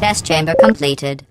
Test chamber completed.